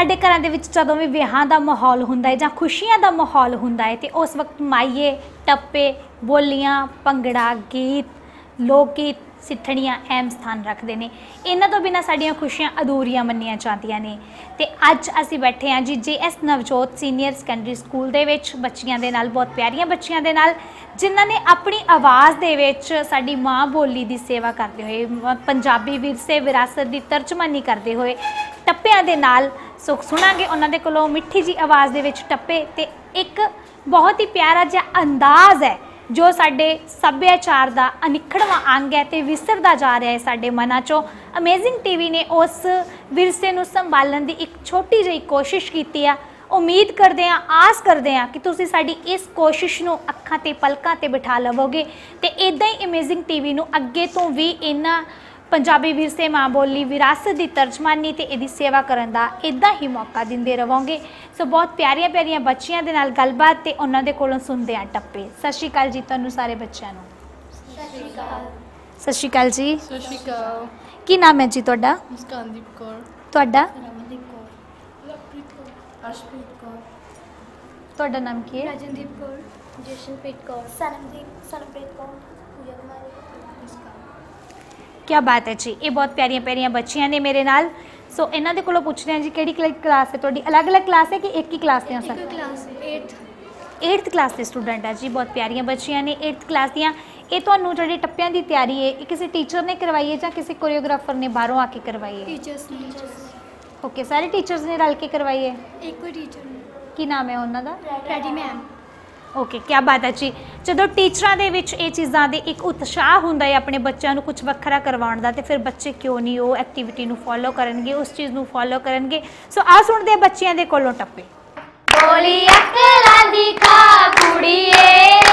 ਸਾਡੇ ਘਰਾਂ ਦੇ ਵਿੱਚ ਜਦੋਂ ਵੀ ਵਿਆਹਾਂ ਦਾ ਮਾਹੌਲ ਹੁੰਦਾ ਹੈ ਜਾਂ ਖੁਸ਼ੀਆਂ ਦਾ ਮਾਹੌਲ ਹੁੰਦਾ ਹੈ ਤੇ ਉਸ ਵਕਤ ਮਾਈਏ, ਟੱਪੇ, ਬੋਲੀਆਂ, ਭੰਗੜਾ, ਗੀਤ ਲੋਕ ਗੀਤ ਸਿੱਠਣੀਆਂ ਅਹਿਮ ਸਥਾਨ ਰੱਖਦੇ ਨੇ। ਇਹਨਾਂ ਤੋਂ ਬਿਨਾ ਸਾਡੀਆਂ ਖੁਸ਼ੀਆਂ ਅਧੂਰੀਆਂ ਮੰਨੀਆਂ ਜਾਂਦੀਆਂ ਨੇ। ਤੇ ਅੱਜ ਅਸੀਂ ਬੈਠੇ ਹਾਂ ਜੀ JS Navjot senior secondary school ਦੇ ਵਿੱਚ, ਬੱਚੀਆਂ ਦੇ ਨਾਲ, ਬਹੁਤ ਪਿਆਰੀਆਂ ਬੱਚੀਆਂ ਦੇ ਨਾਲ, ਜਿਨ੍ਹਾਂ ਨੇ ਆਪਣੀ ਆਵਾਜ਼ ਦੇ ਵਿੱਚ ਸਾਡੀ ਮਾਂ ਬੋਲੀ ਦੀ ਸੇਵਾ ਕਰਦੇ ਹੋਏ ਪੰਜਾਬੀ ਵਿਰਸੇ ਵਿਰਾਸਤ ਦੀ ਤਰਜਮਾਨੀ ਕਰਦੇ ਹੋਏ, ਟੱਪਿਆਂ ਦੇ ਨਾਲ ਸੋ ਸੁਣਾਂਗੇ ਉਹਨਾਂ ਦੇ ਕੋਲੋਂ ਮਿੱਠੀ ਜੀ ਆਵਾਜ਼ ਦੇ ਵਿੱਚ ਟੱਪੇ ਤੇ ਇੱਕ ਬਹੁਤ ਹੀ ਪਿਆਰਾ ਜਿਹਾ ਅੰਦਾਜ਼ ਹੈ ਜੋ ਸਾਡੇ ਸੱਭਿਆਚਾਰ ਦਾ ਅਨਿੱਖੜਵਾਂ ਅੰਗ ਹੈ ਤੇ ਵਿਸਰਦਾ ਜਾ ਰਿਹਾ ਹੈ ਸਾਡੇ ਮਨਾਂ ਚੋਂ। ਅਮੇਜ਼ਿੰਗ ਟੀਵੀ ਨੇ ਉਸ ਵਿਰਸੇ ਨੂੰ ਸੰਭਾਲਣ ਦੀ ਇੱਕ ਛੋਟੀ ਜਿਹੀ ਕੋਸ਼ਿਸ਼ ਕੀਤੀ ਆ। ਉਮੀਦ ਕਰਦੇ ਹਾਂ, ਆਸ ਕਰਦੇ ਹਾਂ ਕਿ ਤੁਸੀਂ ਸਾਡੀ ਇਸ ਕੋਸ਼ਿਸ਼ ਨੂੰ ਅੱਖਾਂ ਤੇ ਪਲਕਾਂ ਤੇ ਬਿਠਾ ਲਵੋਗੇ ਤੇ ਇਦਾਂ ਹੀ ਅਮੇਜ਼ਿੰਗ ਟੀਵੀ ਨੂੰ ਅੱਗੇ ਤੋਂ ਵੀ ਇਹਨਾਂ ਪੰਜਾਬੀ ਵਿਰਸੇ ਮਾਂ ਬੋਲੀ ਵਿਰਾਸਤ ਦੀ ਤਰਜਮਾਨੀ ਤੇ ਇਹਦੀ ਸੇਵਾ ਕਰਨ ਦਾ ਇਦਾਂ ਹੀ ਮੌਕਾ ਦਿੰਦੇ ਰਵਾਂਗੇ। ਸੋ ਬਹੁਤ ਪਿਆਰੀਆਂ ਪਿਆਰੀਆਂ ਬੱਚੀਆਂ ਦੇ ਨਾਲ ਗੱਲਬਾਤ ਤੇ ਉਹਨਾਂ ਦੇ ਕੋਲੋਂ ਸੁਣਦੇ ਆ ਟੱਪੇ। ਸਤਿ ਸ਼੍ਰੀ ਅਕਾਲ ਜੀ ਤੁਹਾਨੂੰ ਸਾਰੇ ਬੱਚਿਆਂ ਨੂੰ। ਸਤਿ ਸ਼੍ਰੀ ਅਕਾਲ। ਜੀ। ਸਤਿ ਸ਼੍ਰੀ ਅਕਾਲ। ਕੀ ਨਾਮ ਹੈ ਜੀ ਤੁਹਾਡਾ? ਮੁਸਕਾਨਦੀਪ ਕੌਰ। ਤੁਹਾਡਾ? ਰਮਨਦੀਪ ਕੌਰ। ਲਵਪ੍ਰੀਤ ਕੌਰ। ਅਰਸ਼ਪ੍ਰੀਤ ਕੌਰ। ਤੁਹਾਡਾ ਨਾਮ ਕੀ ਹੈ? ਰਾਜਨਦੀਪ ਕੌਰ। ਜਸ਼ਨਪ੍ਰੀਤ ਕੌਰ। ਸਨਮਦੀਪ ਸਰਪ੍ਰੀਤ ਕੌਰ। ਪੂਜਾ ਕੁਮਾਰੀ। ਕੀ ਬਾਤ ਹੈ ਜੀ? ਇਹ ਬਹੁਤ ਪਿਆਰੀਆਂ ਪਿਆਰੀਆਂ ਬੱਚੀਆਂ ਨੇ ਮੇਰੇ ਨਾਲ। ਸੋ ਇਹਨਾਂ ਦੇ ਕੋਲੋਂ ਪੁੱਛਦੇ ਹਾਂ ਜੀ ਕਿਹੜੀ ਕਲਾਸ ਹੈ ਤੁਹਾਡੀ? ਅਲੱਗ-ਅਲੱਗ ਕਲਾਸ ਹੈ ਕਿ ਇੱਕ ਹੀ ਕਲਾਸ ਦੇ ਹੋ sir class 8th 8th class ਦੇ ਸਟੂਡੈਂਟ ਹੈ ਜੀ ਬਹੁਤ ਪਿਆਰੀਆਂ ਬੱਚੀਆਂ ਨੇ 8th ਕਲਾਸ ਦੀਆਂ। ਇਹ ਤੁਹਾਨੂੰ ਜਿਹੜੇ ਟੱਪਿਆਂ ਦੀ ਤਿਆਰੀ ਹੈ ਇਹ ਕਿਸੇ ਟੀਚਰ ਨੇ ਕਰਵਾਈ ਹੈ ਜਾਂ ਕਿਸੇ ਕੋਰੀਓਗ੍ਰਾਫਰ ਨੇ ਬਾਹਰੋਂ ਆ ਕੇ ਕਰਵਾਈ ਹੈ? ਟੀਚਰਸ ਨੇ ਓਕੇ ਸਾਰੇ ਟੀਚਰਸ ਨੇ ਰਲ ਕੇ ਕਰਵਾਈ ਹੈ? ਇੱਕ ਟੀਚਰ ਨੇ। ਕੀ ਨਾਮ ਹੈ ਉਹਨਾਂ ਦਾ? ਰੈਡੀ ਮੈਮ ਓਕੇ ਕੀ ਬਾਤ ਹੈ ਜੀ। ਜਦੋਂ ਟੀਚਰਾਂ ਦੇ ਵਿੱਚ ਇਹ ਚੀਜ਼ਾਂ ਦੇ ਇੱਕ ਉਤਸ਼ਾਹ ਹੁੰਦਾ ਹੈ ਆਪਣੇ ਬੱਚਿਆਂ ਨੂੰ ਕੁਝ ਵੱਖਰਾ ਕਰਵਾਉਣ ਦਾ, ਤੇ ਫਿਰ ਬੱਚੇ ਕਿਉਂ ਨਹੀਂ ਉਹ ਐਕਟੀਵਿਟੀ ਨੂੰ ਫੋਲੋ ਕਰਨਗੇ, ਉਸ ਚੀਜ਼ ਨੂੰ ਫੋਲੋ ਕਰਨਗੇ। ਸੋ ਆ ਸੁਣਦੇ ਬੱਚਿਆਂ ਦੇ ਕੋਲੋਂ ਟੱਪੇ। ਬੋਲੀ ਅਕਲਾਂ ਦੀ ਖਾ ਕੁੜੀਏ।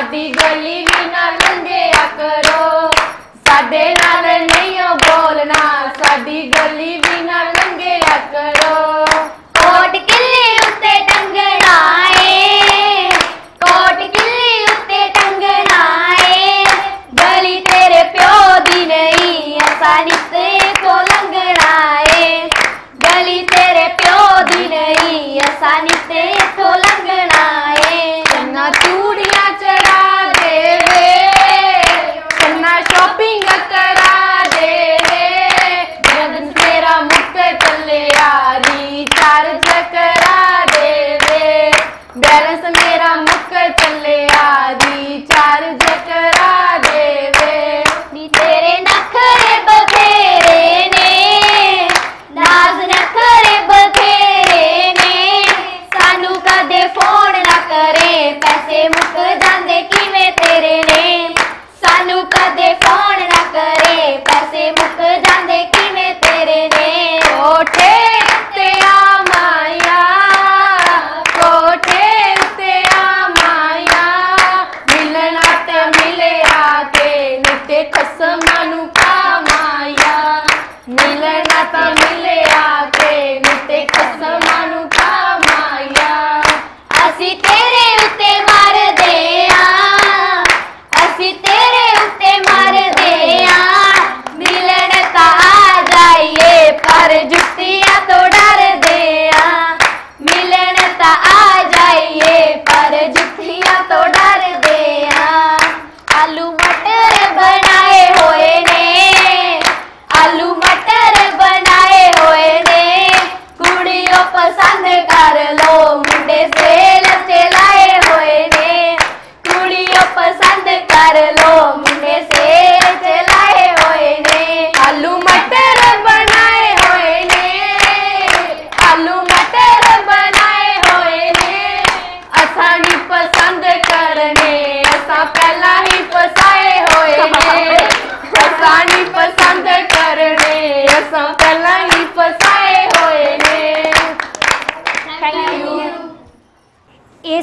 ਸਾਡੀ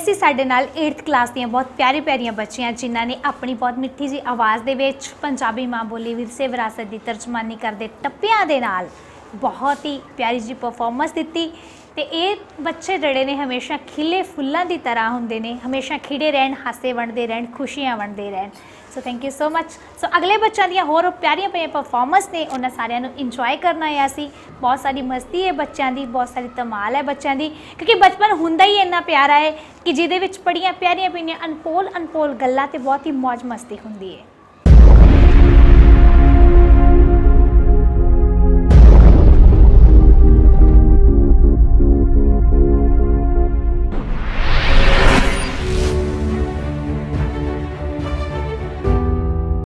ਸੀ ਸਾਡੇ ਨਾਲ 8th ਕਲਾਸ ਦੀਆਂ ਬਹੁਤ ਪਿਆਰੀ ਪਿਆਰੀਆਂ ਬੱਚੀਆਂ, ਜਿਨ੍ਹਾਂ ਨੇ ਆਪਣੀ ਬਹੁਤ ਮਿੱਠੀ ਜੀ ਆਵਾਜ਼ ਦੇ ਵਿੱਚ ਪੰਜਾਬੀ ਮਾਂ ਬੋਲੀ ਵਿਰਸੇ ਵਿਰਾਸਤ ਦੀ ਤਰਜਮਾਨੀ ਕਰਦੇ ਟੱਪਿਆਂ ਦੇ ਨਾਲ ਬਹੁਤ ਹੀ ਪਿਆਰੀ ਜੀ ਪਰਫਾਰਮੈਂਸ ਦਿੱਤੀ। ਤੇ ਇਹ ਬੱਚੇ ਜਿਹੜੇ ਨੇ ਹਮੇਸ਼ਾ ਖਿਲੇ ਫੁੱਲਾਂ ਦੀ ਤਰ੍ਹਾਂ ਹੁੰਦੇ ਨੇ, ਹਮੇਸ਼ਾ ਖਿੜੇ ਰਹਿਣ, ਹਾਸੇ ਵੰਡਦੇ ਰਹਿਣ, ਖੁਸ਼ੀਆਂ ਵੰਡਦੇ ਰਹਿਣ। ਸੋ ਥੈਂਕ ਯੂ ਸੋ ਮੱਚ ਸੋ ਅਗਲੇ ਬੱਚਿਆਂ ਦੀਆਂ ਹੋਰ ਪਿਆਰੀਆਂ ਪਿਆਰੀਆਂ ਪਰਫਾਰਮੈਂਸ ਨੇ, ਉਹਨਾਂ ਸਾਰਿਆਂ ਨੂੰ ਇੰਜੋਏ ਕਰਨਾ ਆਇਆ ਸੀ। ਬਹੁਤ ਸਾਰੀ ਮਸਤੀ ਹੈ ਬੱਚਿਆਂ ਦੀ, ਬਹੁਤ ਸਾਰੀ ਧਮਾਲ ਹੈ ਬੱਚਿਆਂ ਦੀ, ਕਿਉਂਕਿ ਬਚਪਨ ਹੁੰਦਾ ਹੀ ਇੰਨਾ ਪਿਆਰਾ ਹੈ ਕਿ ਜਿਹਦੇ ਵਿੱਚ ਬੜੀਆਂ ਪਿਆਰੀਆਂ ਪਿਆਰੀਆਂ ਅਨਪੋਲ ਅਨਪੋਲ ਗੱਲਾਂ ਤੇ ਬਹੁਤ ਹੀ ਮौज ਮਸਤੀ ਹੁੰਦੀ ਹੈ।